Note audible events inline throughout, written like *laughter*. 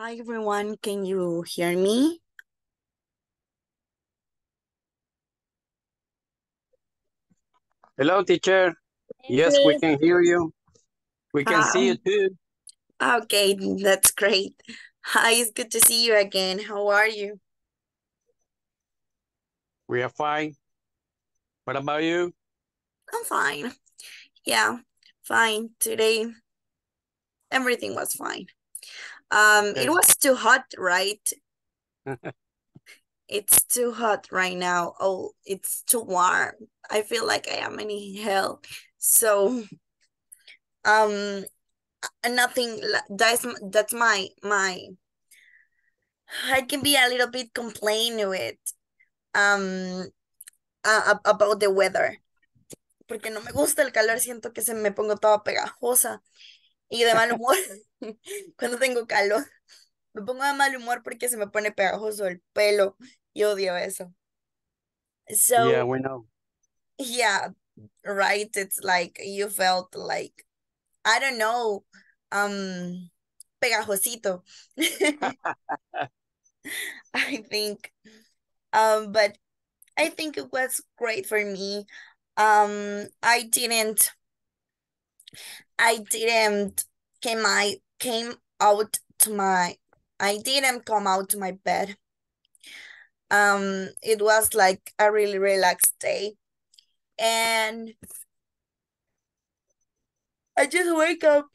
Hi, everyone. Can you hear me? Hello, teacher. Yes, we can hear you. We can see you ah, too. Okay, that's great. Hi, it's good to see you again. How are you? We are fine. What about you? I'm fine. Yeah, fine. Today, everything was fine. Um, it was too hot, right? *laughs* It's too hot right now. Oh, it's too warm. I feel like I am in hell. So, um, nothing. That's that's my my. I can be a little bit complaining with um a- about the weather. Porque no me gusta el calor, siento que se me pongo toda pegajosa y de mal humor *laughs* *laughs* *laughs* cuando tengo calor. Me pongo de mal humor porque se me pone pegajoso el pelo y odio eso. So, Yeah, we know. yeah, right. It's like you felt like, I don't know, um, pegajosito. *laughs* I think, um, but I think it was great for me. Um, I didn't, I didn't came I came out to my, I didn't come out to my bed. Um, it was like a really relaxed day, and I just wake up.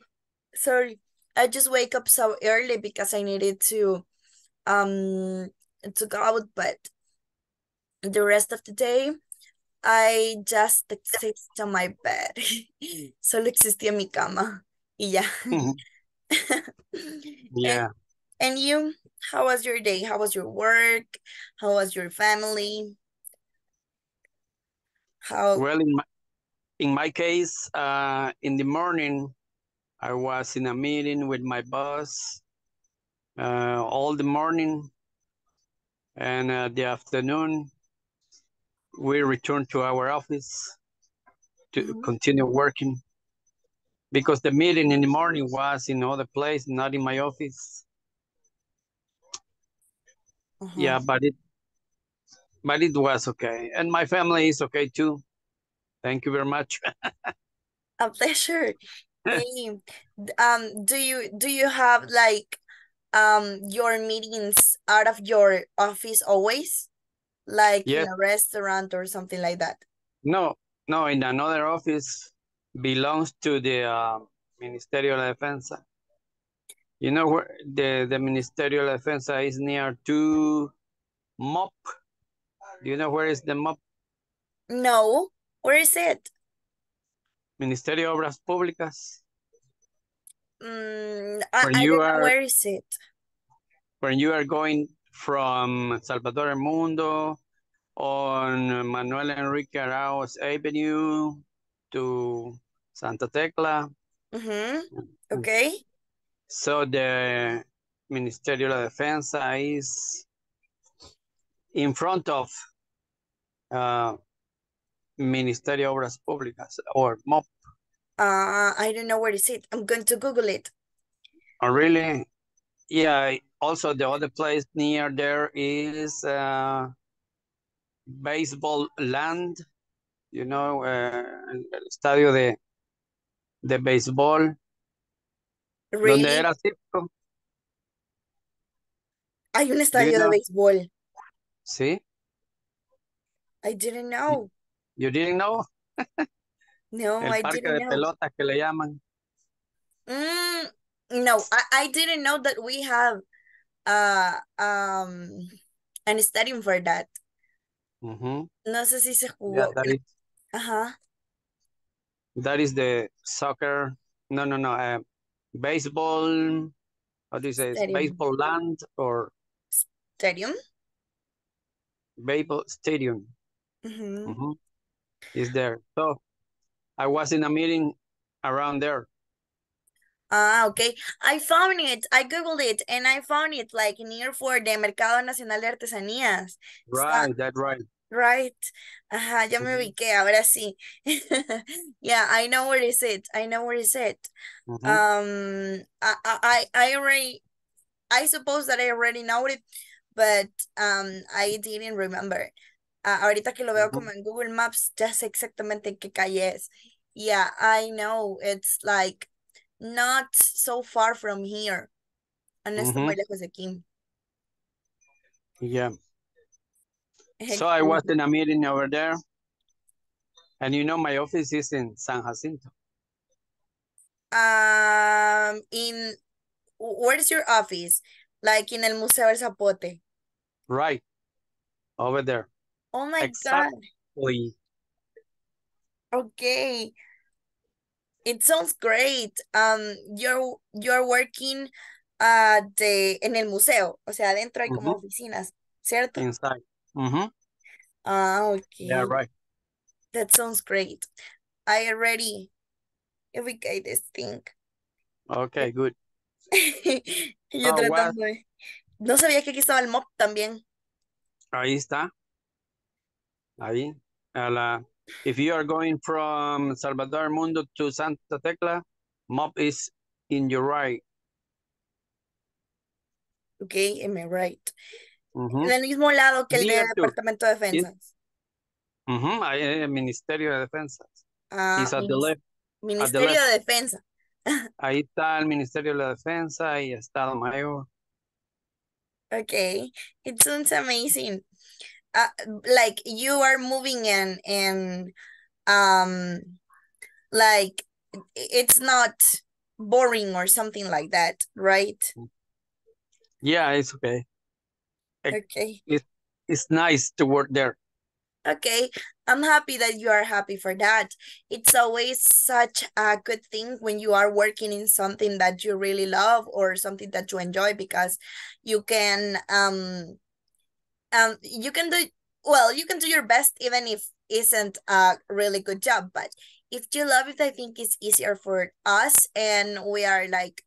Sorry, I just wake up so early because I needed to, um, to go out, but the rest of the day I just exist on my bed. *laughs* Solo existía mi cama y ya. *laughs* Yeah. And you, how was your day? How was your work? How was your family? How? Well, in my, in my case, uh, in the morning, I was in a meeting with my boss uh, all the morning. And uh, the afternoon, we returned to our office to Mhm. continue working. Because the meeting in the morning was in other place, not in my office. Uh-huh. Yeah, but it but it was okay. And my family is okay too. Thank you very much. *laughs* A pleasure. Um, do you do you have like um your meetings out of your office always? Like Yes. in a restaurant or something like that? No, no, in another office belongs to the uh, Ministerio de la Defensa. You know where the, the Ministerio de la Defensa is near to MOP. Do you know where is the MOP? No. Where is it? Ministerio de Obras Públicas. Mm, I, When I you don't know are- where is it. When you are going from Salvador El Mundo on Manuel Enrique Araujo Avenue to Santa Tecla. Mm-hmm. Okay. So the Ministerio de la Defensa is in front of uh, Ministerio de Obras Públicas or MOP. Uh, I don't know where is it. I'm going to Google it. Oh, really? Yeah, also the other place near there is uh, baseball land, you know, uh, el estadio de, de béisbol, donde Really? era Citgo, Hay un estadio de béisbol. ¿sí? I didn't know. You didn't know? No, El I parque didn't de know. pelotas que le llaman. Mm, no, I, I didn't know that we have uh um an stadium for that. No sé si se Yeah, jugó. is, Ajá. That is the soccer, no, no, no, uh, baseball, how do you say. Stadium. baseball land or Stadium? baseball stadium. Mm-hmm. Mhm. Is there. So I was in a meeting around there. Ah, okay. I found it. I googled it and I found it like near for the Mercado Nacional de Artesanías. Right, that right. Right. Ajá, ya me ubiqué, ahora sí. *laughs* Yeah, I know where is it. I know where is it. Mhm. Um, I, I, I already I suppose that I already know it, but um, I didn't remember. Uh, ahorita que lo veo como en Google Maps, ya sé exactamente en qué calle es. Yeah, I know. It's like not so far from here. No está muy lejos de aquí. Yeah. So I was in a meeting over there. And you know, my office is in San Jacinto. Um, in, where's your office? Like in el Museo del Zapote. Right. Over there. Oh my exactly. God. Okay. It sounds great. Um, you're you're working uh de en el museo, o sea, adentro hay como oficinas, ¿cierto? Inside. Mm -hmm. Ah, okay. Yeah, right. That sounds great. I already ubicate this thing. Okay, good. *laughs* Yo oh, tratando de... No sabía que aquí estaba el MOP también. Ahí está. Ahí. A la... If you are going from Salvador Mundo to Santa Tecla, MOP is in your right. Okay, in my right. Uh -huh. En el mismo lado que el de Departamento de Defensas. Uh -huh. Ahí el Ministerio de Defensas. Ah. Ministerio de Defensa. *laughs* Ahí está el Ministerio de la Defensa y Estado Mayor. Okay, it sounds amazing. Uh, like you are moving in and um like it's not boring or something like that, right? Yeah, it's okay. Okay. It, it's nice to work there. Okay, I'm happy that you are happy for that. It's always such a good thing when you are working in something that you really love or something that you enjoy because you can um um you can do well, you can do your best even if isn't a really good job, but if you love it, I think it's easier for us and we are like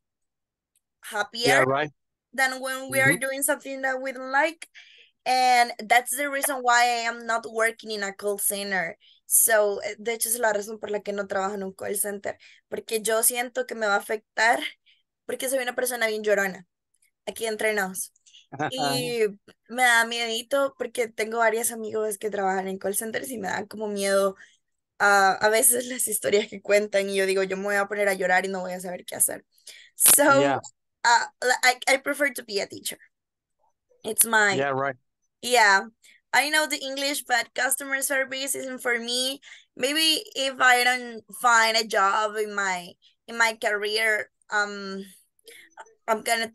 happier yeah, right. Than when we mm -hmm. are doing something that we don't like and that's the reason why I am not working in a call center. So, eh, de hecho, es la razón por la que no trabajo en un call center, porque yo siento que me va a afectar, porque soy una persona bien llorona, aquí entrenados. Y *laughs* me da miedito porque tengo varios amigos que trabajan en call centers y me dan como miedo a, a veces las historias que cuentan y yo digo, yo me voy a poner a llorar y no voy a saber qué hacer. So, uh, I, I prefer to be a teacher. It's my yeah, right. Yeah, I know the English, but customer service isn't for me. Maybe if I don't find a job in my in my career, um, I'm gonna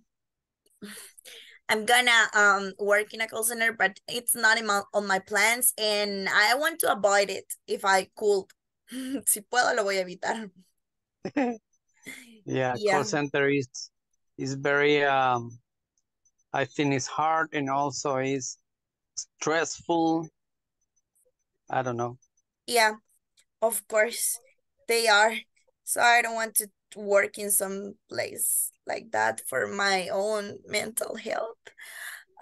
I'm gonna um work in a call center, but it's not in my, on my plans, and I want to avoid it if I could. *laughs* si puedo, lo voy a evitar. yeah, *laughs* yeah, call center is is very um. I think it's hard and also is stressful. I don't know. Yeah, of course they are. So I don't want to work in some place like that for my own mental health.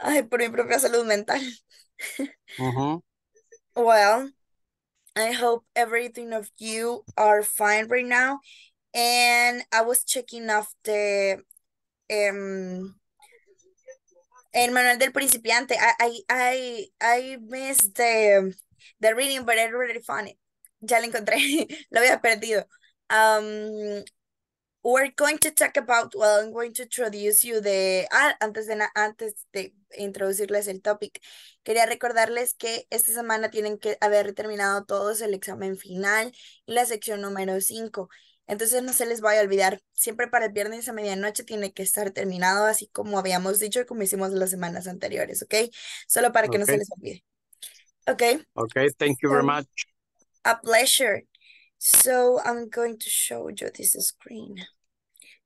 Ay, por mi propia salud mental. -huh. *laughs* Well, I hope everything of you are fine right now. And I was checking off the um El manual del principiante. I, I, I missed the, the reading, but it's really funny. Ya lo encontré, *laughs* lo había perdido. Um, we're going to talk about, well, I'm going to introduce you the, ah, antes de, antes de introducirles el topic, quería recordarles que esta semana tienen que haber terminado todos el examen final y la sección número 5. Entonces no se les vaya a olvidar, siempre para el viernes a medianoche tiene que estar terminado, así como habíamos dicho y como hicimos las semanas anteriores, ¿ok? Solo para que no se les olvide. Ok. Ok, thank you very much. A pleasure. So I'm going to show you this screen.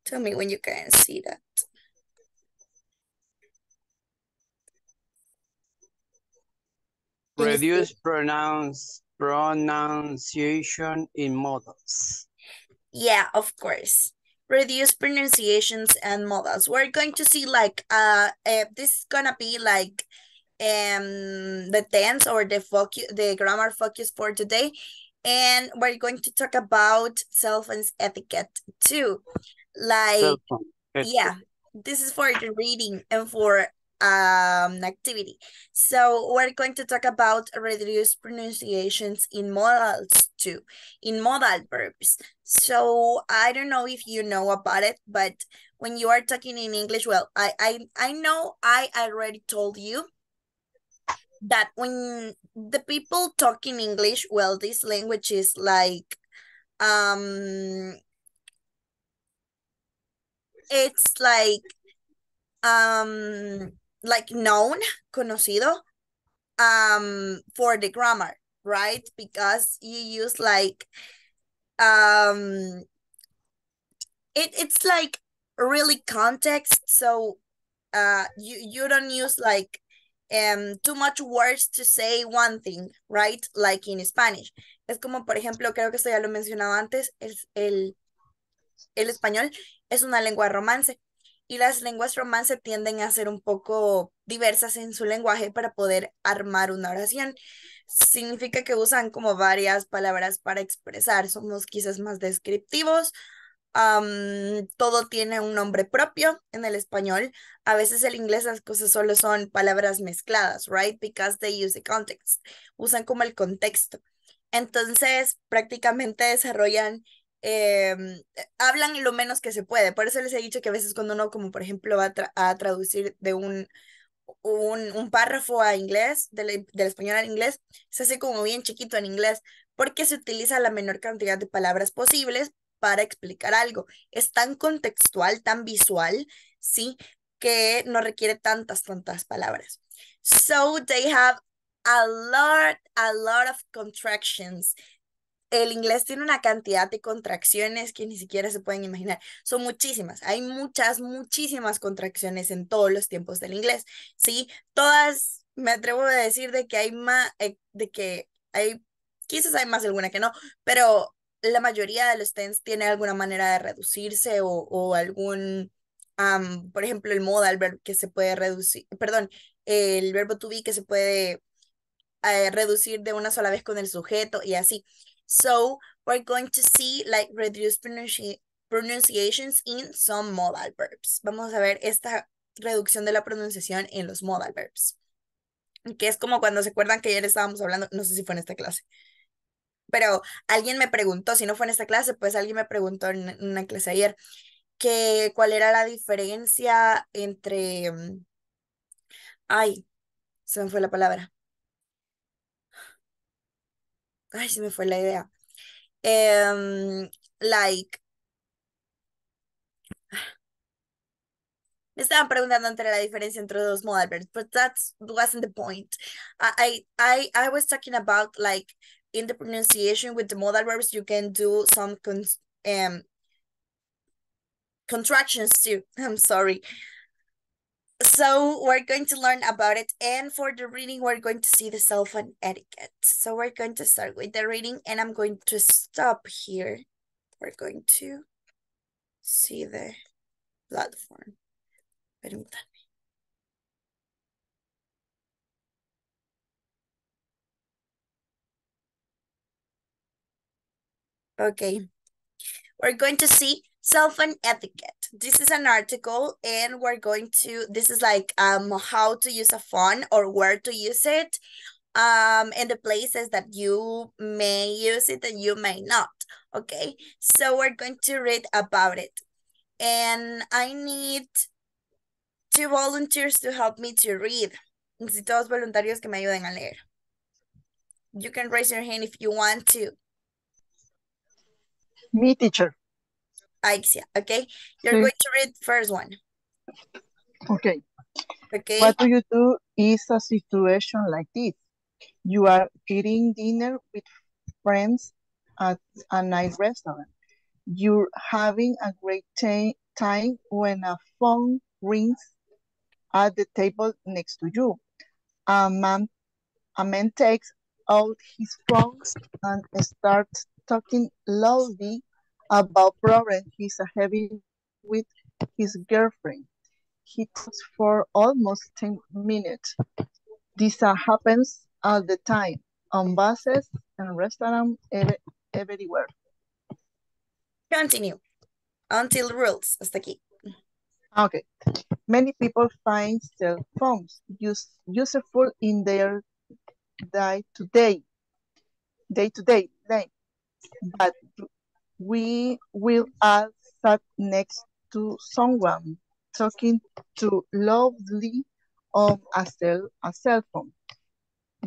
Tell me when you can see that. Reduce pronounce pronunciation in modals. Yeah, of course. Reduce pronunciations and modals. We're going to see like uh, uh this is gonna be like um the tense or the focus the grammar focus for today. And we're going to talk about cell phones etiquette too. Like yeah, this is for the reading and for um activity. So we're going to talk about reduced pronunciations in modals too, in modal verbs. So I don't know if you know about it, but when you are talking in English, well, I I I know I already told you that when the people talk in English, well, this language is like um it's like um like known, conocido, um, for the grammar, right? Because you use like, um, it it's like really context. So, uh, you you don't use like um too much words to say one thing, right? Like in Spanish. Es como, por ejemplo, creo que esto ya lo mencionaba antes, es el, el español es una lengua romance y las lenguas romance tienden a ser un poco diversas en su lenguaje para poder armar una oración. Significa que usan como varias palabras para expresar, somos quizás más descriptivos, todo tiene un nombre propio en el español. A veces en inglés las cosas solo son palabras mezcladas, right? Because they use the context. Usan como el contexto. Entonces, prácticamente desarrollan Em, hablan lo menos que se puede. Por eso les he dicho que a veces cuando uno, como por ejemplo, va a, traducir de un, un, párrafo a inglés, del, español al inglés, se hace como bien chiquito en inglés, porque se utiliza la menor cantidad de palabras posibles para explicar algo. Es tan contextual, tan visual, ¿sí? Que no requiere tantas, tantas palabras. So they have a lot, a lot of contractions el inglés tiene una cantidad de contracciones que ni siquiera se pueden imaginar. Son muchísimas. Hay muchas, muchísimas contracciones en todos los tiempos del inglés. Sí, todas, me atrevo a decir de que hay más, eh, de que hay, quizás hay más alguna que no, pero la mayoría de los tense tiene alguna manera de reducirse o, o algún, por ejemplo, el modal verb que se puede reducir, perdón, el verbo to be que se puede eh, reducir de una sola vez con el sujeto y así. So we're going to see like reduced pronunci pronunciations in some modal verbs. Vamos a ver esta reducción de la pronunciación en los modal verbs. Que es como cuando se acuerdan que ayer estábamos hablando, no sé si fue en esta clase, pero alguien me preguntó, si no fue en esta clase, pues alguien me preguntó en una clase ayer, que cuál era la diferencia entre, mm, ay, se me fue la palabra, ay, se me fue la idea. Um, like, me estaban preguntando entre la diferencia entre los modal verbs, but that wasn't the point. I, I, I was talking about like in the pronunciation with the modal verbs, you can do some con um, contractions too. *laughs* I'm sorry. So we're going to learn about it. And for the reading, we're going to see the cell phone etiquette. So we're going to start with the reading and I'm going to stop here. We're going to see the platform. Okay. We're going to see cell phone etiquette. This is an article and we're going to, this is like um how to use a phone or where to use it um and the places that you may use it and you may not. Okay, so we're going to read about it. And I need two volunteers to help me to read. Necesito dos voluntarios que me ayuden a leer. You can raise your hand if you want to. Me, teacher. Aixia, okay? You're going to read first one. Okay. Okay. What do you do is a situation like this? You are eating dinner with friends at a nice restaurant. You're having a great time when a phone rings at the table next to you. A man, a man takes out his phone and starts talking loudly about problems he's having with his girlfriend. He talks for almost 10 minutes. This uh, happens all the time on buses and restaurants everywhere. Continue. Until rules. Hasta aquí. Okay. Many people find cell phones use, useful in their day-to-day, day-to-day life, but we will all sat next to someone talking to loudly on a cell, a cell phone.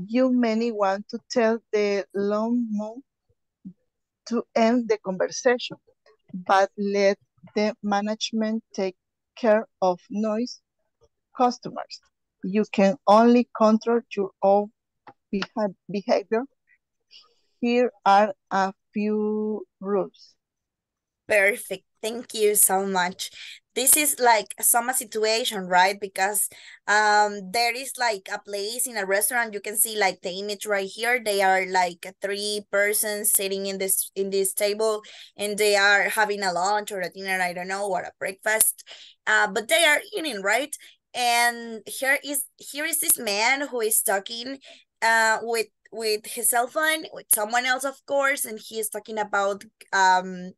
You many want to tell the long move to end the conversation, but let the management take care of noise customers. You can only control your own behavior. Here are a few rules. Perfect. Thank you so much. This is like a summer situation, right? Because um there is like a place in a restaurant. You can see like the image right here. They are like three persons sitting in this in this table and they are having a lunch or a dinner, I don't know, or a breakfast. Uh, but they are eating, right? And here is here is this man who is talking uh with with his cell phone with someone else of course and he is talking about um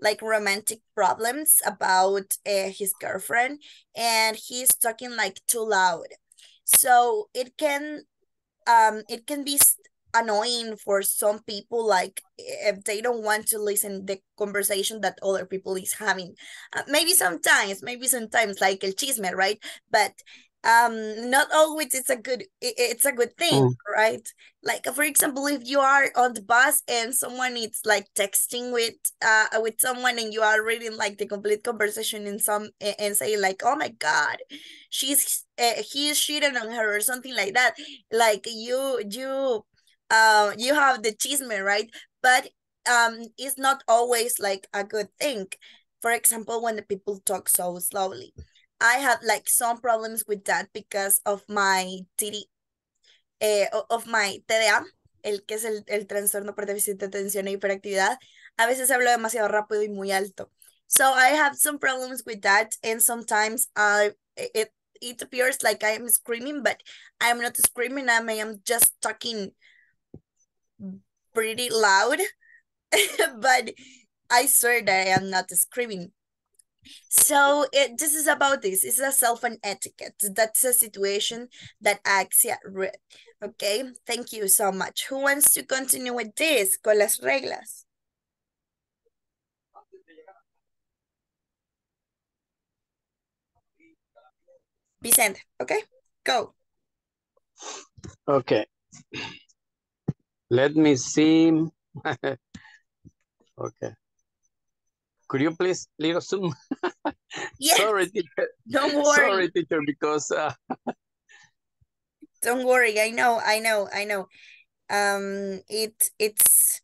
like romantic problems about uh, his girlfriend and he's talking like too loud. So it can um it can be annoying for some people like if they don't want to listen the conversation that other people is having. Uh, maybe sometimes maybe sometimes like el chisme right? But um not always it's a good it's a good thing mm. right? Like for example if you are on the bus and someone is like texting with uh with someone and you are reading like the complete conversation in some and say like oh my god she's uh, he's cheating on her or something like that like you you uh you have the chisme right? But um it's not always like a good thing. For example when the people talk so slowly I have like some problems with that because of my TD, eh, of my TDA, el que es el, el trastorno por déficit de atención e hiperactividad. A veces hablo demasiado rápido y muy alto. So I have some problems with that, and sometimes I it it appears like I am screaming, but I am not screaming. I am just talking pretty loud, *laughs* but I swear that I am not screaming. So it, this is about this. It's a cell phone etiquette. That's a situation that Axia read. Okay, thank you so much. Who wants to continue with this? Con las reglas. Vicente, okay, go. Okay. Let me see. *laughs* okay. Could you please little zoom? Yes. Sorry, teacher. Don't worry. Sorry, teacher, because uh... don't worry. I know, I know, I know. Um, it it's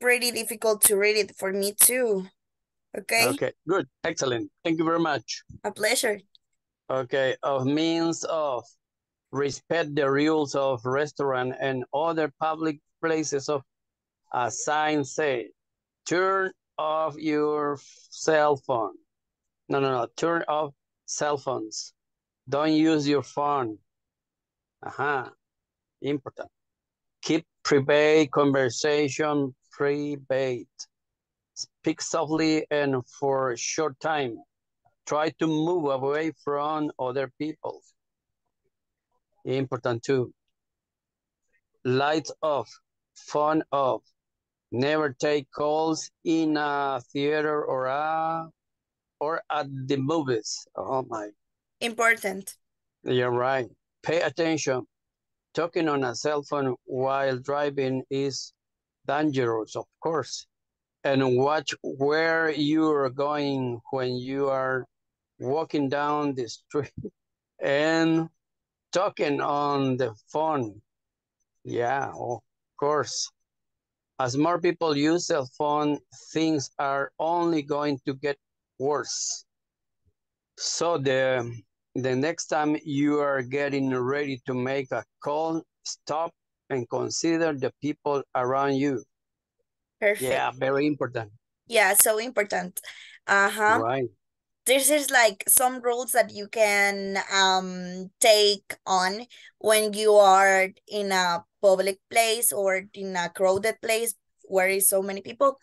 pretty difficult to read it for me too. Okay. Okay. Good. Excellent. Thank you very much. A pleasure. Okay. Of means of respect the rules of restaurant and other public places of a sign say turn off your cell phone. No, no, no. Turn off cell phones. Don't use your phone. Aha. Important. Keep private conversation private. Speak softly and for a short time. Try to move away from other people. Important too. Lights off, phone off, Never take calls in a theater or a or at the movies. Oh my. Important. You're right. Pay attention. Talking on a cell phone while driving is dangerous, of course. And watch where you are going when you are walking down the street *laughs* and talking on the phone. Yeah, of course. As more people use cell phone, things are only going to get worse. So the, the next time you are getting ready to make a call, stop and consider the people around you. Perfect. Yeah, very important. Yeah, so important. Uh-huh. Right. This is like some rules that you can um take on when you are in a public place or in a crowded place where is so many people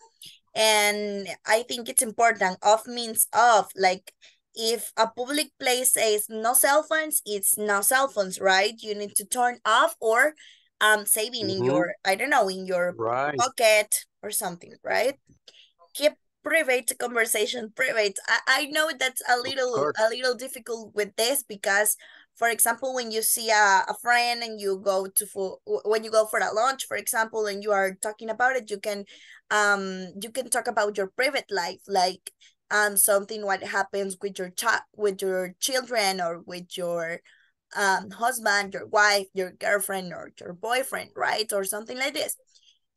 and i think it's important of means of like if a public place says no cell phones, it's no cell phones, right? You need to turn off or um saving in Mhm. your, I don't know, in your Right. pocket or something, right? Keep private conversation private. I, I know that's a little a little difficult with this because for example, when you see a, a friend and you go to for when you go for a lunch, for example, and you are talking about it, you can um you can talk about your private life, like um something what happens with your child with your children or with your um husband, your wife, your girlfriend, or your boyfriend, right? Or something like this.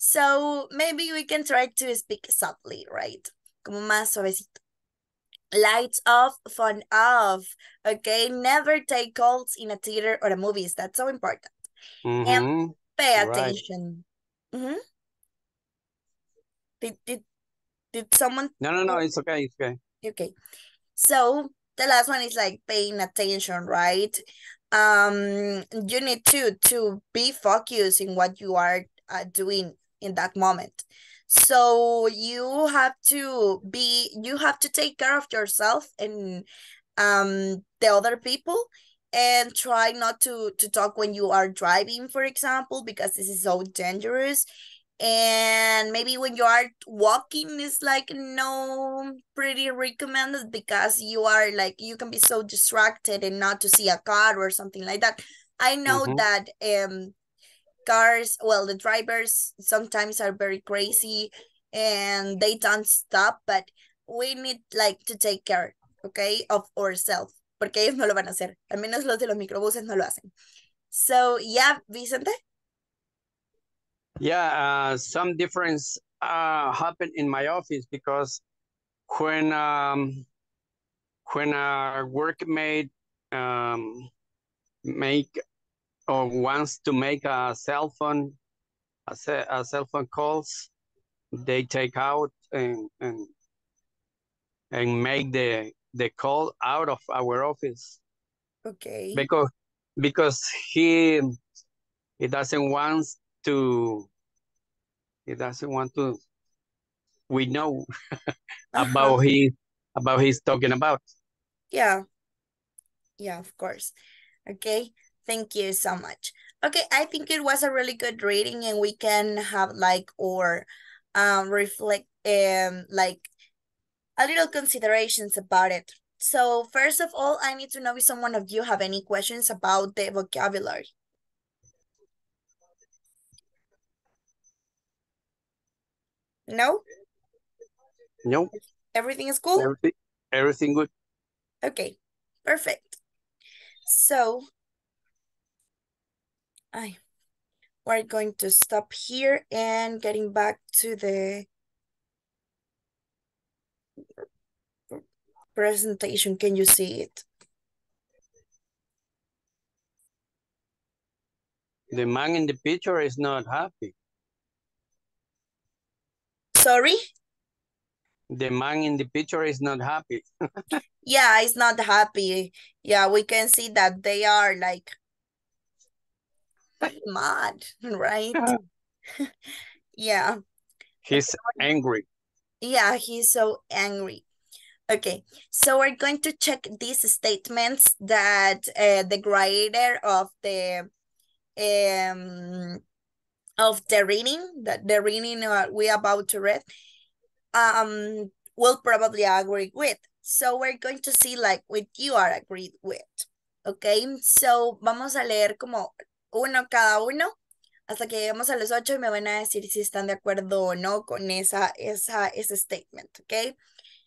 So maybe we can try to speak softly, right? Como más suavecito. Lights off, phone off. Okay, never take calls in a theater or a movies. That's so important. Mhm. Pay Right. attention. Mhm. Did, did, did someone No, no, no. It's okay. It's okay. Okay. So the last one is like paying attention, right? Um, you need to to be focused in what you are uh, doing in that moment. So you have to be you have to take care of yourself and um the other people and try not to to talk when you are driving, for example, because this is so dangerous and maybe when you are walking is like no pretty recommended because you are like you can be so distracted and not to see a car or something like that i know Mhm. that um cars well the drivers sometimes are very crazy and they don't stop but we need like to take care okay of ourselves porque ellos no lo van a hacer. Al menos los de los microbuses no lo hacen. So yeah vicente? Yeah, uh, some difference uh, happened in my office because when um, when a workmate um, make or wants to make a cell phone a, a cell phone calls, they take out and and and make the the call out of our office okay because because he he doesn't want to he doesn't want to we know *laughs* about he about he's talking about Yeah. Yeah, of course. Okay. Thank you so much. Okay, I think it was a really good reading and we can have like or um reflect um like a little considerations about it. So first of all, I need to know if someone of you have any questions about the vocabulary. No? no Everything is cool? everything everything good Okay, perfect. So, I we're going to stop here and getting back to the presentation. Can you see it? the man in the picture is not happy Sorry? the man in the picture is not happy *laughs* Yeah, it's not happy. Yeah, we can see that they are like pretty mad, right? Yeah. *laughs* he's angry Yeah, he's so angry. Okay, so we're going to check these statements that uh, the creator of the um of the reading that the reading uh, we about to read um will probably agree with. So we're going to see like what you are agreed with. Okay, so vamos a leer como uno cada uno hasta que lleguemos a los ocho y me van a decir si están de acuerdo o no con esa, esa, ese statement, okay?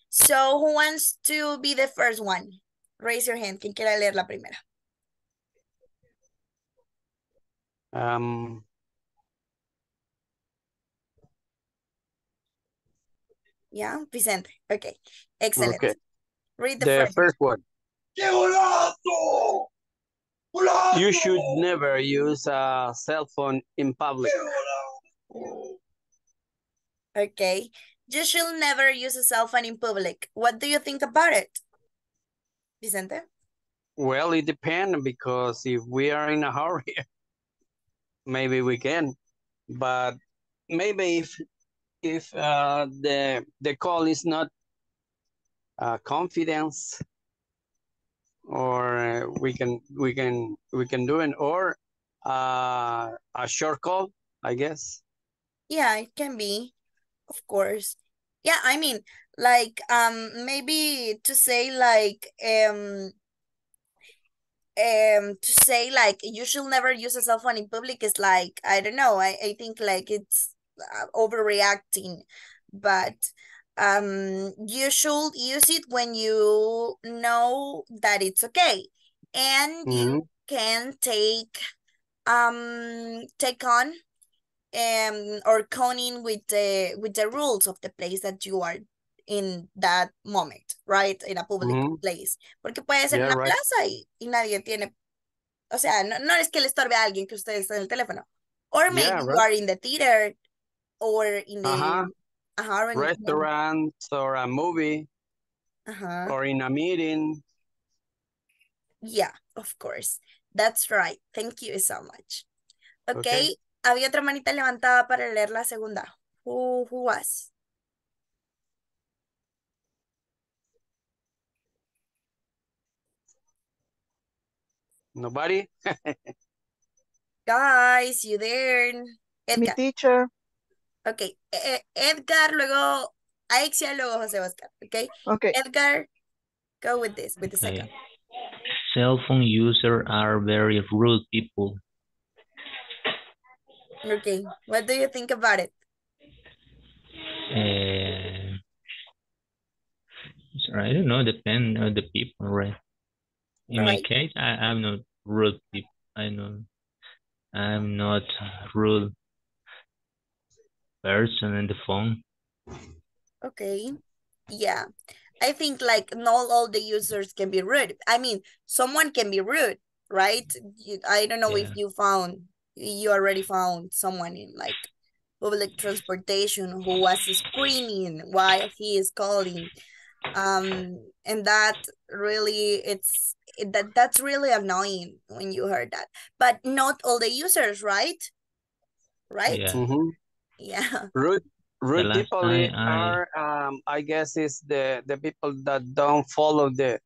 So who wants to be the first one? Raise your hand. ¿Quién quiere leer la primera? um Yeah, Vicente. Okay, excellent. okay Read the, the first. first one you should never use a cell phone in public Okay, you should never use a cell phone in public. What do you think about it? Vicente? well it depends because if we are in a hurry *laughs* maybe we can but maybe if if uh the the call is not uh confidence or uh, we can we can we can do it or uh, a short call, I guess. Yeah, it can be, of course. Yeah, I mean, like um maybe to say like um um to say like you should never use a cell phone in public is like I don't know. I I think like it's uh, overreacting, but um you should use it when you know that it's okay and Mhm. you can take um take on um or cone with the with the rules of the place that you are in that moment, right? In a public Mhm. place. Porque puede ser Yeah, una right. plaza y, y nadie tiene, o sea, no, no es que le estorbe a alguien que usted esté en el teléfono. Or maybe Yeah, you are in the theater or in the Uh-huh. Ajá, Restaurants or a movie ajá. or in a meeting. Yeah, of course. That's right. Thank you so much. Okay. Okay. Había otra manita levantada para leer la segunda. Who, who was? Nobody? *laughs* Guys, you there? Mi teacher. Okay. E- E- Edgar, luego Aixia, luego José Oscar. Okay. Okay. Edgar, go with this, with the Okay. second. Cell phone users are very rude people. Okay. What do you think about it? Uh, sorry, I don't know, depend on the people, right? In my case, I, I'm not rude people. I know I'm not rude person in the phone. Okay. Yeah. I think like not all the users can be rude. I mean, someone can be rude, right? You, I don't know if you found you already found someone in like public transportation who was screaming while he is calling. Um, and that really it's that that's really annoying when you heard that. But not all the users, right? Right? Yeah. Mhm. Yeah. *laughs* Rude, rude people I- are, um, I guess, is the the people that don't follow the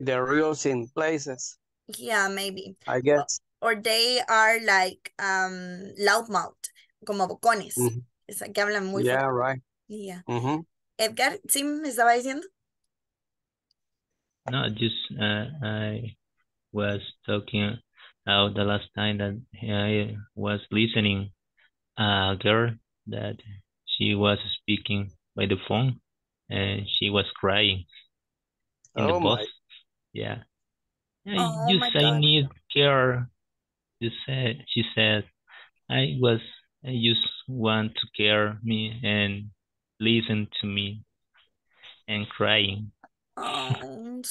the rules in places. Yeah, maybe. I guess. or they are like um loudmouth, como bocones. Mhm. Es que hablan muy Yeah, fuerte. right. Yeah. Mm -hmm. Edgar, ¿sí me estaba diciendo? No, just uh, I was talking about the last time that I was listening a girl that she was speaking by the phone and she was crying in Oh the my. bus. Yeah. I Oh, oh just my I God. need care. You said she said I was I just want to care me and listen to me and crying. Oh,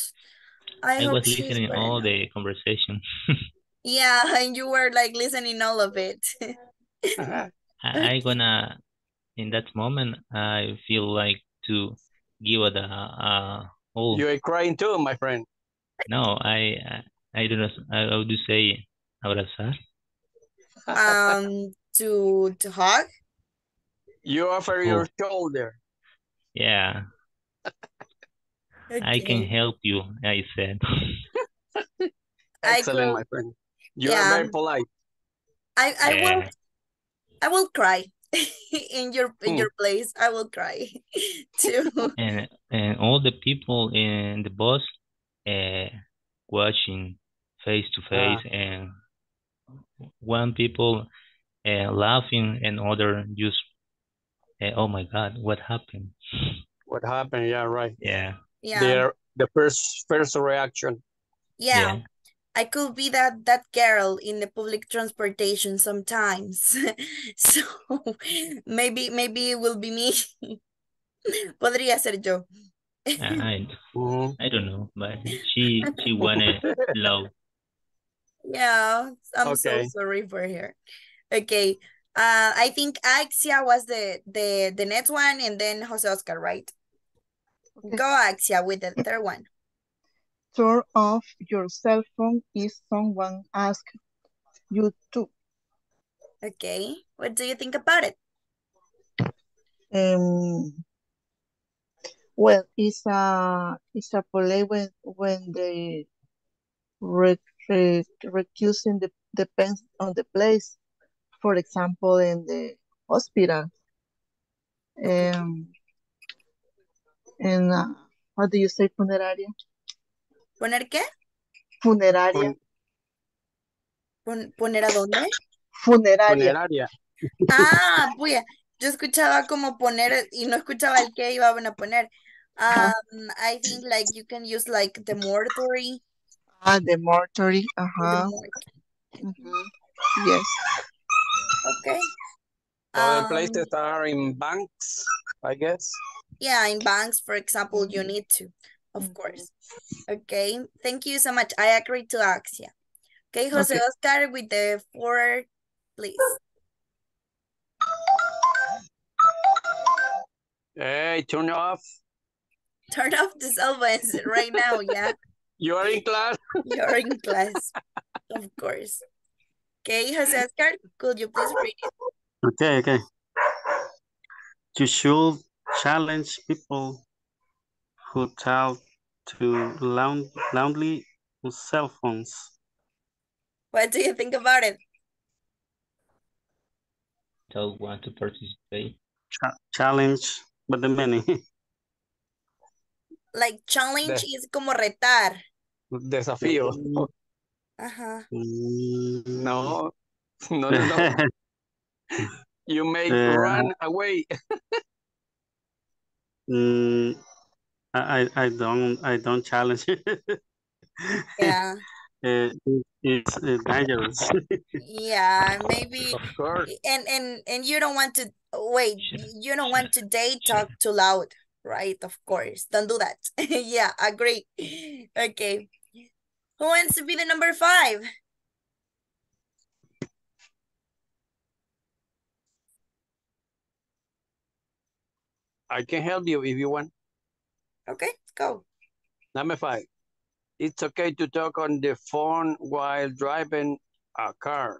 *laughs* I I hope was listening all the conversation. *laughs* Yeah, *laughs* and you were like listening all of it. *laughs* I, I gonna in that moment I feel like to give it a, a oh You are crying too, my friend. no I I, I don't know I, I would say abrazar Um, *laughs* to to hug. You offer Oh. your shoulder. yeah I can help you I said *laughs* I Excellent, my friend. You yeah. are very polite. I I will Yeah. I will cry *laughs* in your in Hmm. your place. I will cry *laughs* too. *laughs* and and all the people in the bus uh watching face to face and one people uh, laughing and other just uh, oh my god what happened What happened? Yeah, right. yeah Yeah. Their the first first reaction. Yeah. I could be that that girl in the public transportation sometimes. *laughs* so maybe maybe it will be me. *laughs* Podría ser yo. I, *laughs* I Mhm. Don't know but she she wanted love Yeah, I'm so Okay. sorry for her. Okay. Uh I think Axia was the the the next one and then Jose Oscar, right? Okay. Go Axia with the third one. Turn off your cell phone if someone asks you to. Okay. What do you think about it? Um, Well, it's a it's a police when when they re, re, recusing the depends on the place. For example, in the hospital. Um, and uh, what do you say funeraria? ¿Poner qué? Funeraria. Pon- ¿Poner a dónde? Funeraria. Funeraria. Ah, pues yo escuchaba como poner y no escuchaba el que iban a poner. Um, I think like you can use like the mortuary. Ah, the mortuary. morgue. mhm, Yes. Okay. Other Um, places are in banks, I guess. yeah, in banks, for example, you need to, of course. Okay, thank you so much. I agree to Axia. Okay, Jose Okay. Oscar with the four, please. Hey, turn off. Turn off the cell phones right now, yeah? *laughs* You are in class. You're in class, of course. Okay, Jose Oscar, could you please read it? Okay, okay. You should challenge people who talk to loud, loudly with cell phones. What do you think about it? Don't want to participate. Cha- challenge, but the many. *laughs* Like challenge De- is como retar. Desafío. Ajá. Mm, No, no, no, no. *laughs* You make Uh, run away. *laughs* mm, I, I I don't I don't challenge. Yeah. *laughs* Uh, it- it's dangerous. Yeah, maybe Of course. and and and you don't want to wait, you don't want to date talk too loud, right? Of course. Don't do that. *laughs* Yeah, agree. Okay. Who wants to be the number five? I can help you if you want. Okay, go. Number five. It's okay to talk on the phone while driving a car.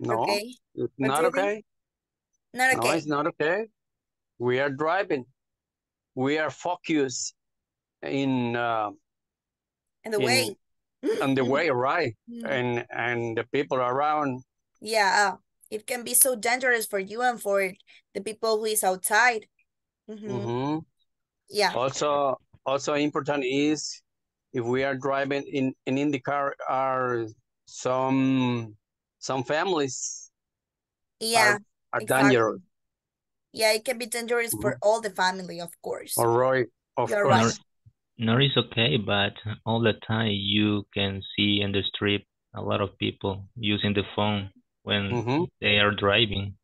No, Okay. it's not you think? okay. No, it's not okay. We are driving. We are focused in uh, In the in way. on the way, *laughs* right? Mm. And and the people around. Yeah, uh, it can be so dangerous for you and for the people who is outside. Mhm. Mhm. Yeah. Also, also important is if we are driving in and in the car are some some families Yeah, are exactly. dangerous. Yeah, it can be dangerous for all the family, of course. All right, of You're course. right. Nor, nor is okay, but all the time you can see in the street a lot of people using the phone when Mhm. they are driving.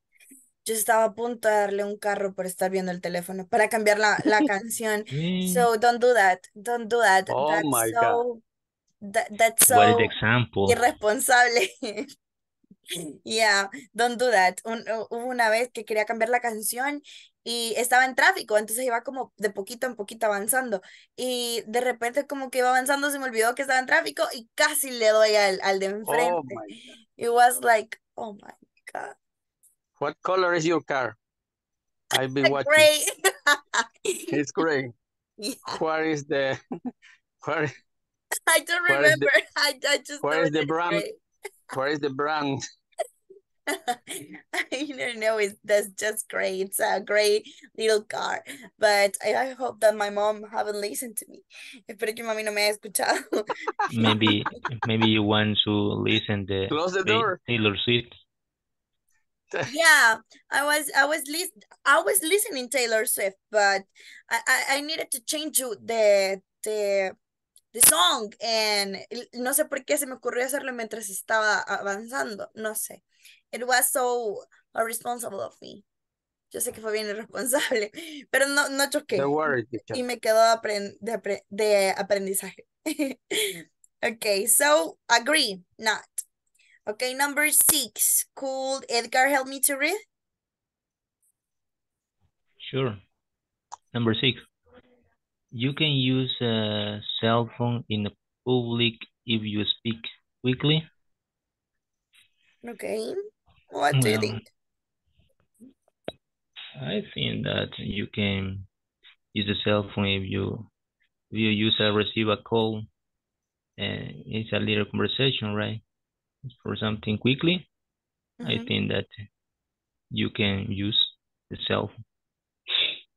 Yo estaba a punto de darle un carro por estar viendo el teléfono, para cambiar la, la *laughs* canción. So don't do that. Don't do that. Oh That's my God. so that that's what so example? irresponsable. *laughs* Yeah, don't do that. Un- hubo una vez que quería cambiar la canción y estaba en tráfico, entonces iba como de poquito en poquito avanzando y de repente como que iba avanzando, se me olvidó que estaba en tráfico y casi le doy al, al de Oh enfrente. God. It was like, oh my God. What color is your car? I've been *laughs* watching. Great. *laughs* It's great. Yeah, Where is the *laughs* where I don't Where is the- remember. I, I just where know is the brand? great. where is the brand? I don't know. It's that's just great. It's a great little car. But I, I hope that my mom haven't listened to me. Espero que mami no me haya escuchado. Maybe maybe you want to listen the Close the door. Taylor Swift. *laughs* Yeah, I was I was lis I was listening Taylor Swift, but I, I, I needed to change the the the song and no sé por qué se me ocurrió hacerlo mientras estaba avanzando, no sé. It was so irresponsible of me. Yo sé que fue bien irresponsable, *laughs* pero no, no choqué Don't worry, y me quedó apren- de, apre- de aprendizaje. *laughs* Okay, so agree, not. Okay, number six. Could Edgar help me to read? Sure. Number six. You can use a cell phone in the public if you speak quickly. Okay. What do you think? I think that you can use the cell phone if you if you use a receive a call and it's a little conversation, right? For something quickly, I Mhm. think that you can use the cell.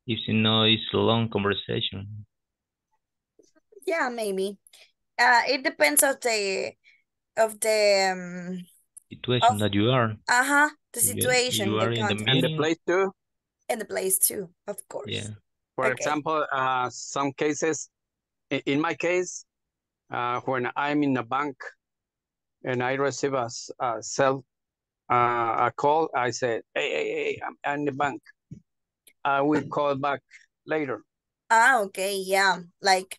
If you know it's a long conversation, Yeah, maybe. Uh, it depends of the of the um, situation Of- that you are. uh-huh, the situation, you the are in the context, And the place too. and the place too, of course. Yeah. For Okay. example, uh, some cases, in my case, uh, when I'm in a bank and I receive a, a cell, uh, a call, I said, hey, hey, hey, I'm I'm in the bank. I will call back later. Ah, okay, yeah. Like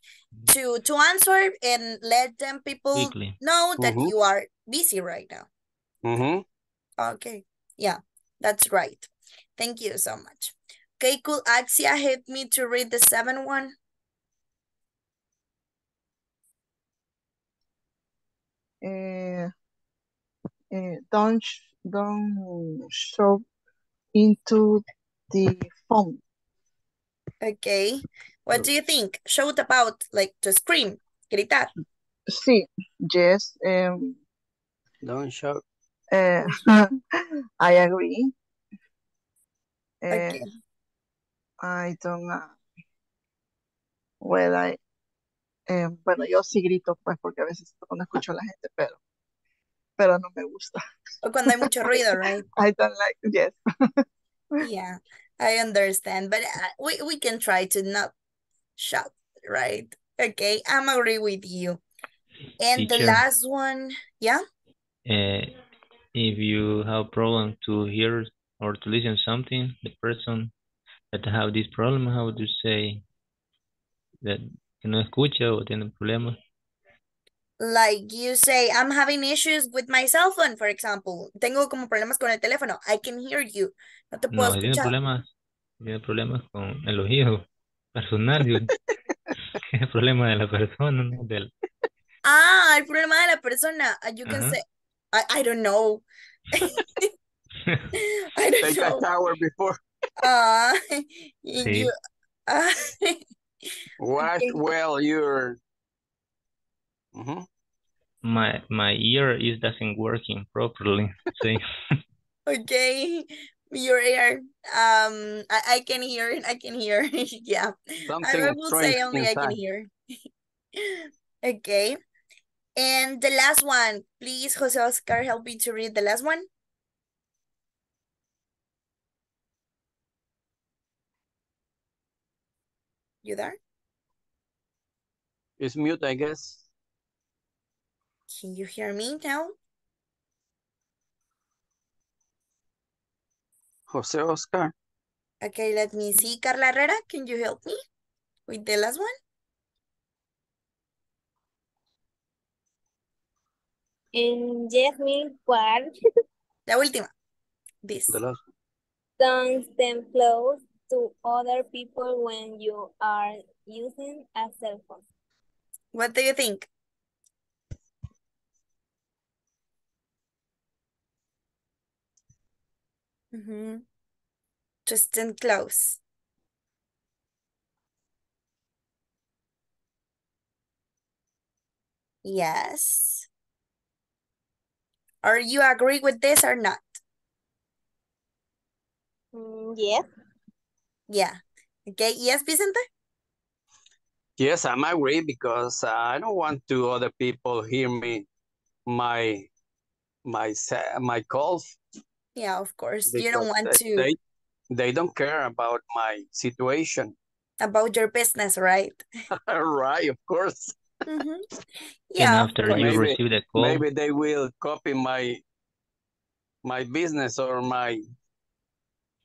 to to answer and let them people Quickly. know that Mhm. you are busy right now. Mm-hmm. Okay, yeah, that's right. Thank you so much. Okay, could Axia help me to read the seven one? Uh, uh, don't don't show into the phone. Okay, what do you think? Shout about, like to scream, gritar. Sí, yes, um, Don't shout. uh, *laughs* I agree. Uh, Okay, I don't, uh, well, I, eh, bueno, yo sí grito, pues, porque a veces no escucho a la gente, pero, pero no me gusta. o cuando hay mucho ruido, right? *laughs* I don't like, yes. *laughs* Yeah, I understand, but uh, we, we can try to not shout, right? Okay, I'm agree with you. And the last one, yeah? Uh, if you have problem to hear or to listen something, the person that have this problem, how do you say that que no escucha o tiene problemas? Like you say, I'm having issues with my cell phone, for example. Tengo como problemas con el teléfono. I can hear you. No te puedo No, si tiene escuchar. problemas, tiene problemas con el oído personal, *laughs* es problema de la persona, no del, Ah, el problema de la persona. Uh, You can Ajá. say, I, I don't know. *laughs* *laughs* I don't Take a know. shower before. Ah, Sí. you, ah, Wash well your. Mhm. my my ear is doesn't working properly. Sí. *laughs* okay. Your ear. Um, I, I can hear it. I can hear. *laughs* yeah. I, Something I will say only I can hear. *laughs* okay. And the last one, please, Jose Oscar, help me to read the last one. You there? It's mute, I guess. Can you hear me now? Jose Oscar. Okay, let me see. Carla Herrera, can you help me with the last one? And yes, me, ¿cuál? La última. This. The last. Don't stand close to other people when you are using a cell phone. What do you think? Mm-hmm. Just stand close. Yes. Are you agree with this or not? Mm, yes. Yeah. Okay. Yes, Vicente? Yes, I'm agree because uh, I don't want to other people hear me my my my calls. Yeah, of course. You don't want they, to They, they don't care about my situation. about your business, right? *laughs* *laughs* right, of course. Mm-hmm. and Yeah, of after you Maybe- receive the call, Maybe they will copy my my business or my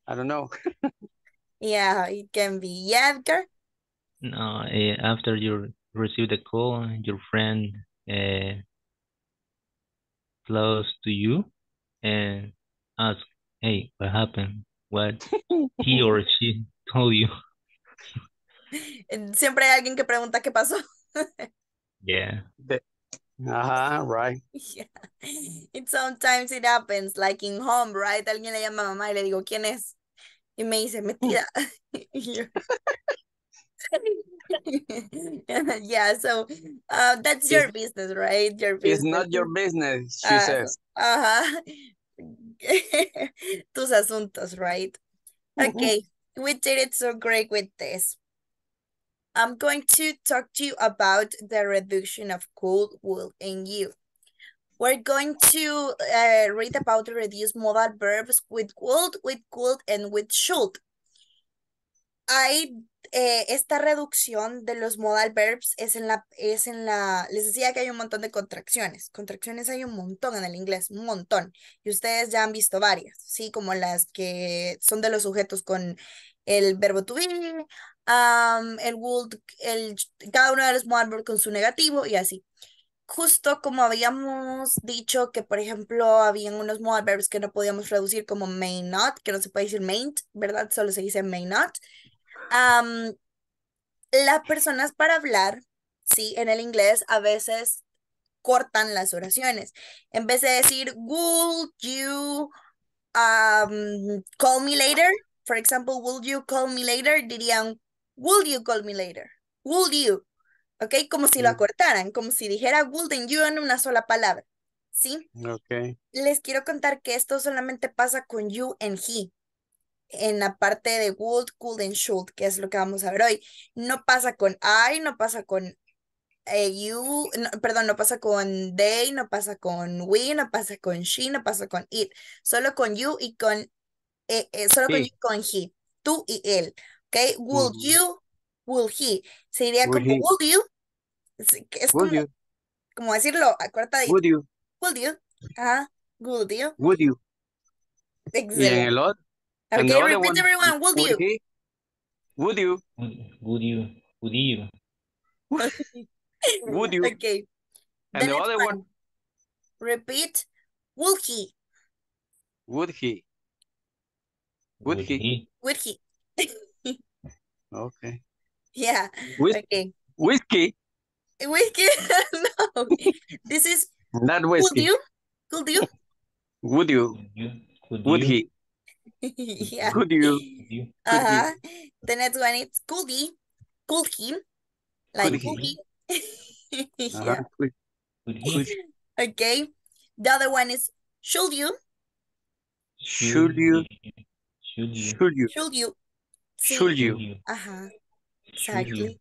I don't know. *laughs* Yeah, it can be. Edgar? no, eh, after you receive the call, your friend uh, close to you and ask, hey, what happened? What *laughs* he or she told you? *laughs* Siempre hay alguien que pregunta qué pasó. Yeah. Uh-huh, right. *laughs* Yeah. It sometimes it happens, like in home, right? Alguien le llama a mamá y le digo, ¿quién es? Y me dice. *laughs* *laughs* Y yo, *laughs* yeah, so uh, that's your business, right? Your business. It's not your business, she Uh, says. uh-huh. Tus asuntos, right? Okay, we did it so great with this. I'm going to talk to you about the reduction of cold will, in you. We're going to uh, read about the reduced modal verbs with would, with could, and with should. Hay eh, esta reducción de los modal verbs es en la, es en la, les decía que hay un montón de contracciones. Contracciones hay un montón en el inglés, un montón. Y ustedes ya han visto varias, ¿sí? Como las que son de los sujetos con el verbo to be, um, el would, el, cada uno de los modal verbs con su negativo y así. Justo como habíamos dicho que, por ejemplo, habían unos modal verbs que no podíamos reducir como may not, que no se puede decir mayn't, ¿verdad? Solo se dice may not. Las personas para hablar, sí, en el inglés a veces cortan las oraciones. En vez de decir, would you call me later? For example, will you call me later? Dirían, will you call me later? Will you? ¿Ok? Como si lo acortaran, como si dijera would and you en una sola palabra. ¿Sí? Okay. Les quiero contar que esto solamente pasa con you and he en la parte de would, could and should, que es lo que vamos a ver hoy. No pasa con I, no pasa con eh, you, no, perdón, no pasa con they, no pasa con we, no pasa con she, no pasa con it. Solo con you y con, eh, eh, solo con He. you con he. Tú y él. ¿Ok? Ujú. you, will he. Sería Will como he. will you. Es, es Would como, you? como decirlo cortadito. Would you? Will you. Ajá. Will you. Would you? Y en Excelente. el otro, and the Okay, other repeat one, everyone. Will would you. he? Would you? Would, would you? Would you? Would *laughs* you? Okay. The And the next other one. one, Repeat. Will he? would he? Would he? Would he? *laughs* Okay. Yeah. Whis Okay. whiskey, Whiskey. *laughs* no. This is not could whiskey. you? Could you? Would you? Could Would you? he? *laughs* yeah. Could you? Could you? Could he? Uh-huh. The next one is could he? Could he? Like Could could he? he? *laughs* yeah. Uh-huh. Could, Could could, he? Okay. The other one is should you? should you? Should you? Should you? Should you? Should you? Uh-huh. Should you? Exactly.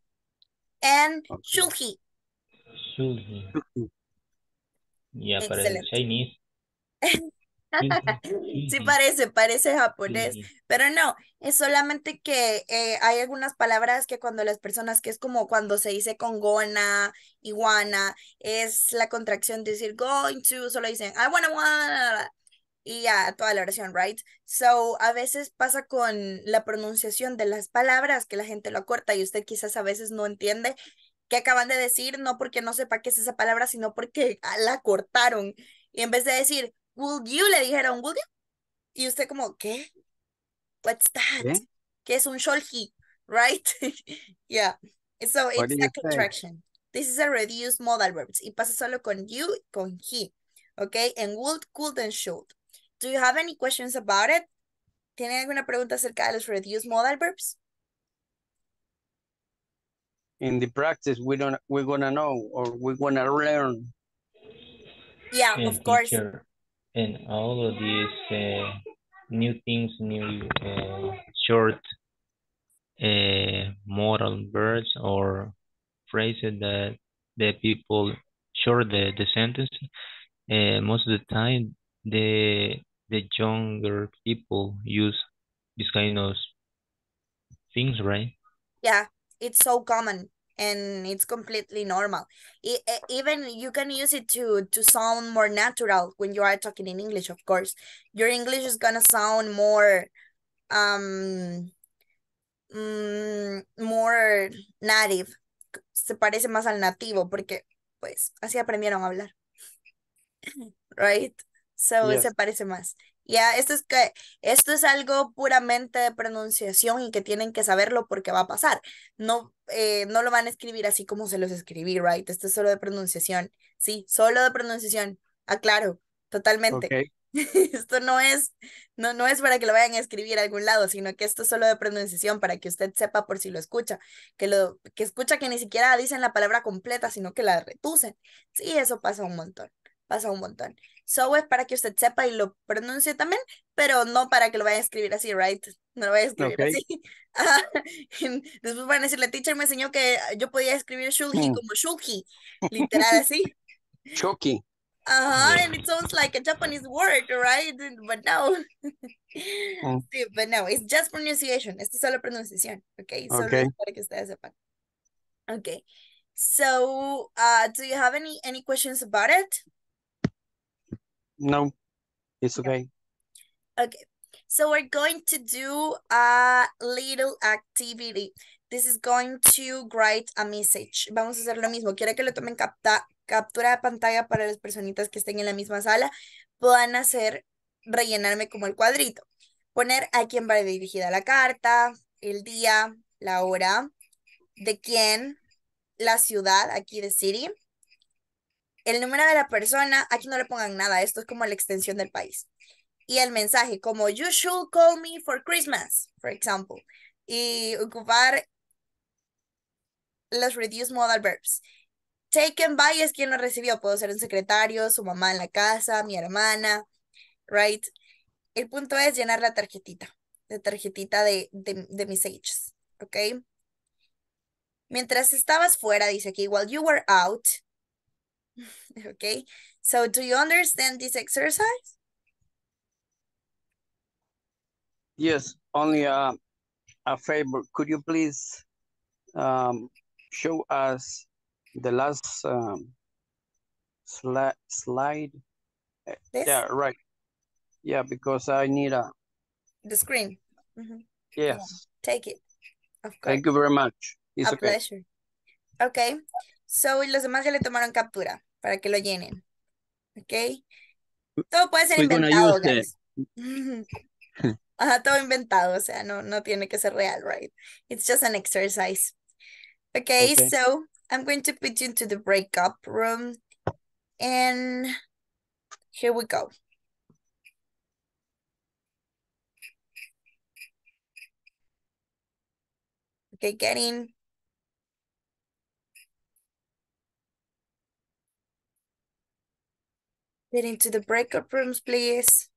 And Okay. Should he? Yeah, para el. Chinese. Sí parece, parece japonés, pero no, es solamente que eh, hay algunas palabras que cuando las personas, que es como cuando se dice con gonna, iguana, es la contracción de decir going to, solo dicen I wanna wanna, y ya, toda la oración, right? So, a veces pasa con la pronunciación de las palabras que la gente lo acorta y usted quizás a veces no entiende qué acaban de decir, no porque no sepa qué es esa palabra, sino porque la cortaron. Y en vez de decir, will you, le dijeron, will you? Y usted como, ¿qué? What's that? ¿Qué? ¿Qué es un sholhi? Right? *laughs* yeah. So What it's a contraction. This is a reduced modal verbs. Y pasa solo con you, con he. Okay? And would, could, and should. Do you have any questions about it? ¿Tienen alguna pregunta acerca de los reduced modal verbs? In the practice, we don't. We're gonna know, or we're gonna learn. Yeah, And of course. teacher, and all of these uh, new things, new uh, short uh, modal verbs or phrases that the people short the, the sentence. Uh, most of the time, the the younger people use this kind of things, right? Yeah, it's so common and it's completely normal. E- even you can use it to to sound more natural when you are talking in English, of course. Your English is gonna sound more um mm, more native. Se parece más al nativo porque pues así aprendieron a hablar. *laughs* Right? So Yes. se parece más. Ya, esto es que esto es algo puramente de pronunciación y que tienen que saberlo porque va a pasar. No, eh, no lo van a escribir así como se los escribí, right? Esto es solo de pronunciación. Sí, solo de pronunciación. Aclaro, totalmente. Okay. *laughs* Esto no es, no, no es para que lo vayan a escribir a algún lado, sino que esto es solo de pronunciación para que usted sepa por si lo escucha, que lo que escucha que ni siquiera dicen la palabra completa, sino que la retucen. Sí, eso pasa un montón, pasa un montón. So es para que usted sepa y lo pronuncie también, pero no para que lo vaya a escribir así, right? No lo vaya a escribir Okay. así. *laughs* Después van a decir, la teacher me enseñó que yo podía escribir shulhi Mm. como shulhi, *laughs* literal así. Chucky. Uh-huh, Yeah. and it sounds like a Japanese word, right? But no. Mm. *laughs* Sí, but no, it's just pronunciation. Esto es solo pronunciación, okay? Solo Okay. para que ustedes sepan. Okay. So, uh, do you have any any questions about it? No, it's okay. Okay. So we're going to do a little activity. This is going to write a message. Vamos a hacer lo mismo. Quiero que lo tomen capta captura de pantalla para las personitas que estén en la misma sala. Puedan hacer, rellenarme como el cuadrito. Poner a quién va dirigida la carta, el día, la hora, de quién, la ciudad, aquí de city, el número de la persona, aquí no le pongan nada, esto es como la extensión del país. Y el mensaje, como you should call me for Christmas, for example. Y ocupar los reduced modal verbs. Taken by es quien lo recibió, puedo ser un secretario, su mamá en la casa, mi hermana, right? El punto es llenar la tarjetita, la tarjetita de, de, de mis ages, ¿ok? Mientras estabas fuera, dice aquí, while you were out, *laughs* okay? So, do you understand this exercise? Yes, only a, a favor. Could you please um, show us the last um, sli slide? Uh, This, Yeah, right. Yeah, because I need a, the screen. Mhm. yes. Take it, of course. Thank you very much. It's A okay. pleasure. Ok. So, y los demás ya le tomaron captura para que lo llenen. Ok. Todo puede ser We're gonna inventado, guys. *laughs* Ajá, todo inventado, o sea, no, no tiene que ser real, right? It's just an exercise. Okay, Okay. so I'm going to put you into the breakup room. And here we go. Okay, get in. Get into the breakup rooms, please.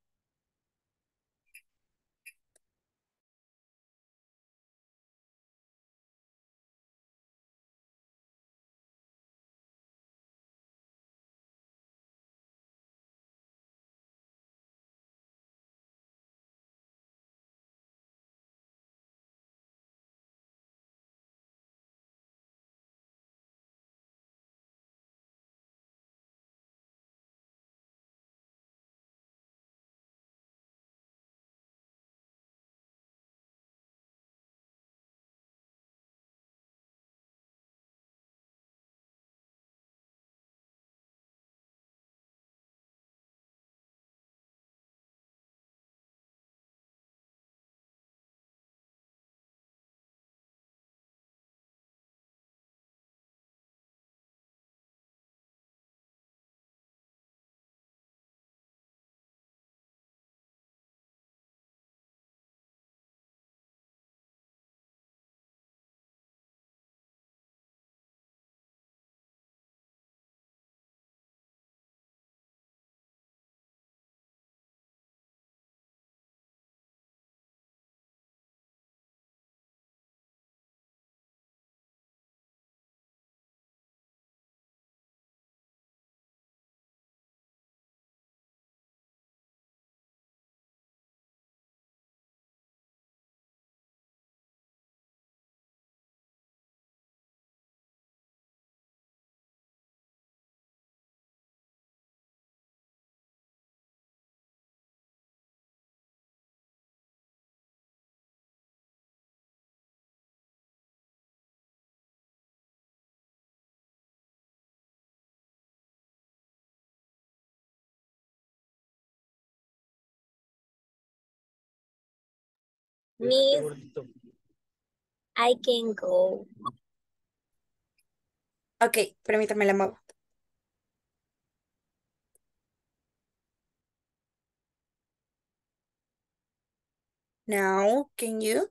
Miss, I can go. Ok, permítame la muevo. Now, can you?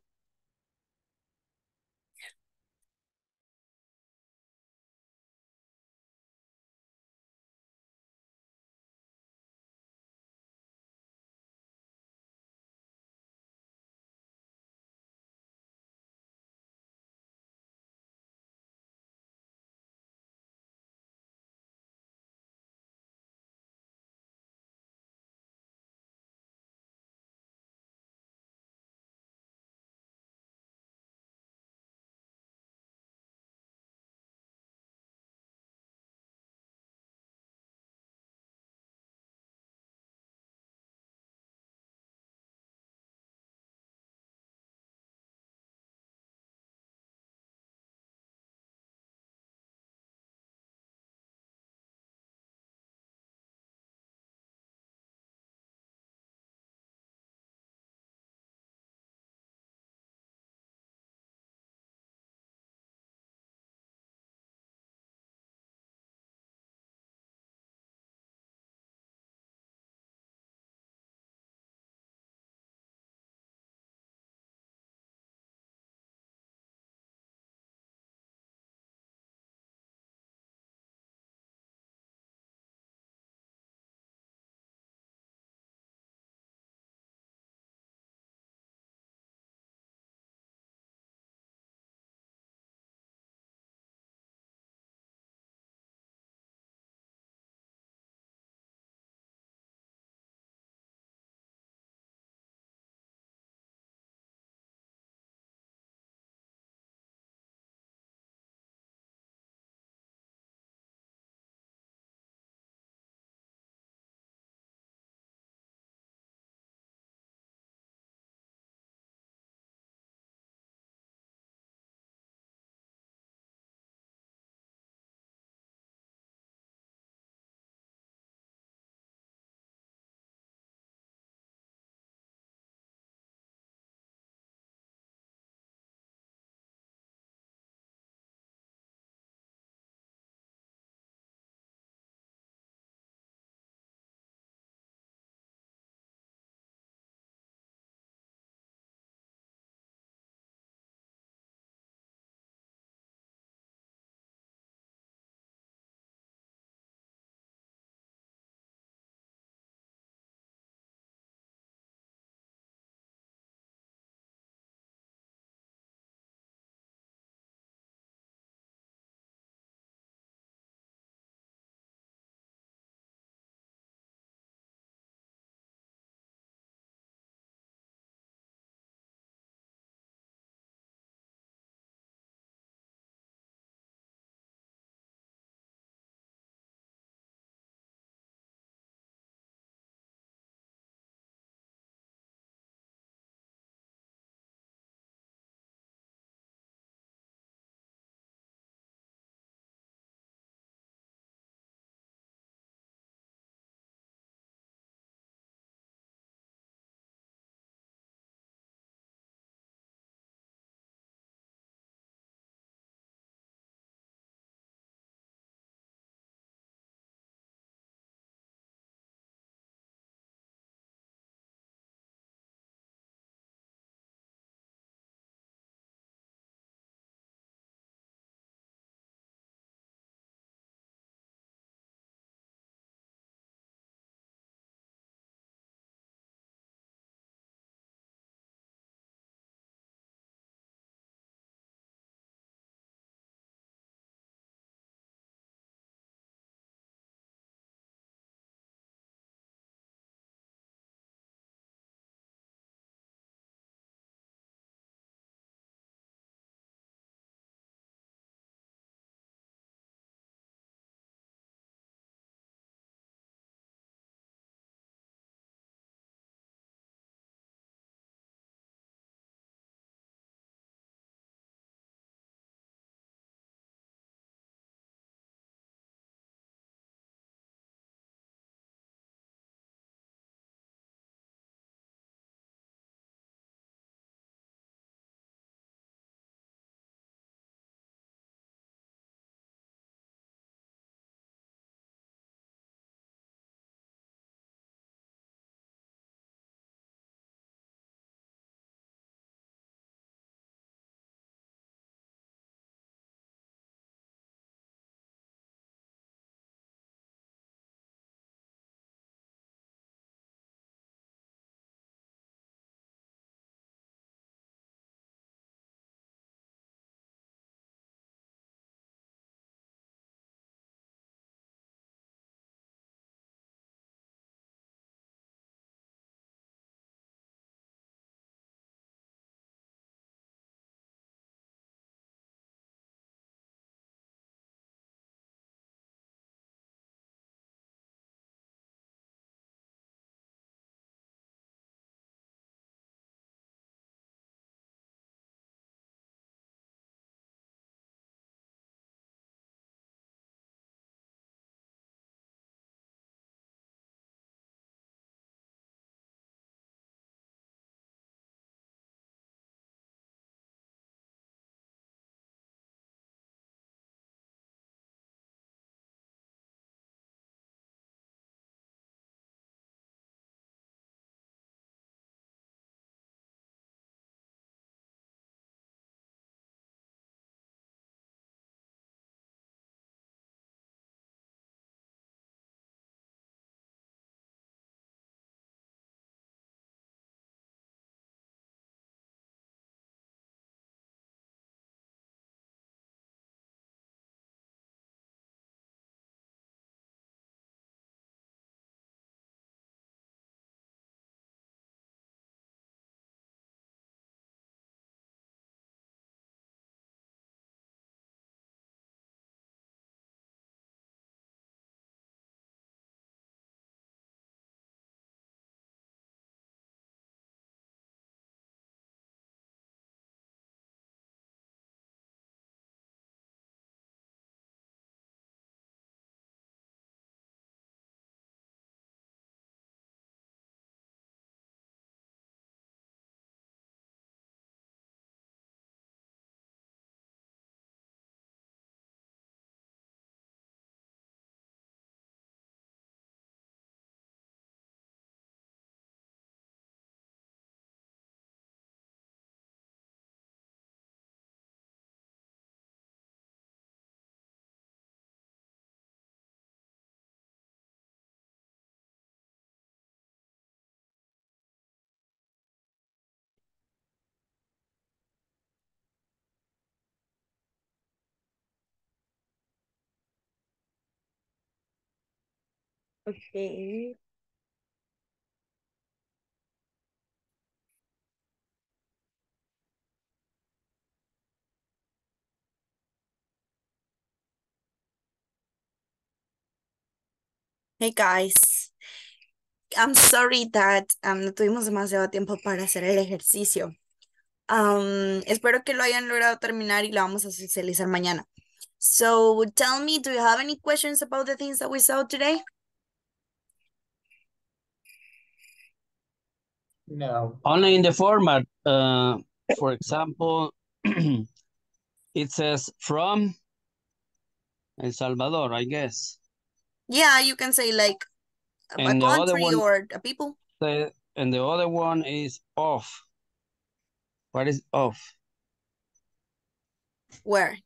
Okay. Hey guys, I'm sorry that um, no tuvimos demasiado tiempo para hacer el ejercicio. Um, espero que lo hayan logrado terminar y lo vamos a socializar mañana. So tell me, do you have any questions about the things that we saw today? No. Only in the format. Uh, for example, *clears throat* it says from El Salvador, I guess. Yeah, you can say like a And the other country one- or a people. The, and the other one is off. What is off? Where?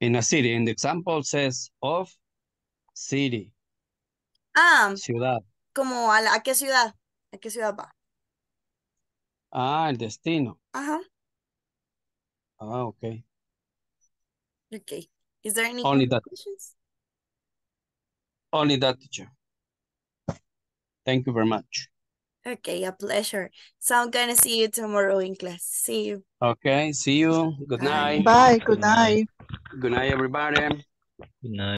In a city. In the example says off city, Ah, ciudad. como a, la- ¿a qué ciudad? ¿A qué ciudad va? Ah, el destino. Ajá. Ah, okay. Okay. Is there any Only that. questions? Only that, teacher. Thank you very much. Okay, a pleasure. So I'm gonna see you tomorrow in class. See you. Okay, see you. Good night. Bye, good Good night. night. Good night, everybody. Good night.